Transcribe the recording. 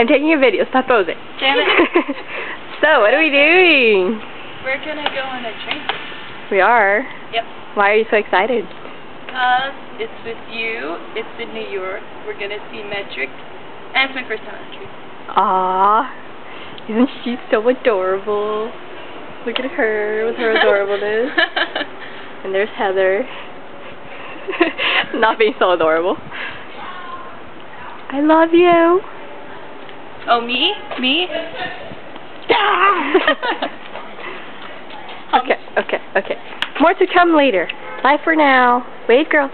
I'm taking a video. Stop posing. Janet. so, what are we doing? We're gonna go on a train. We are. Yep. Why are you so excited? Because it's with you. It's in New York. We're gonna see Metric. And it's my first time on a train. Aww. Isn't she so adorable? Look at her with her adorableness. and there's Heather. Not being so adorable. I love you. Oh, me? Me? okay, okay, okay. More to come later. Bye for now. Wait, girls.